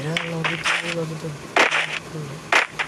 Ayan, loaded na, love it.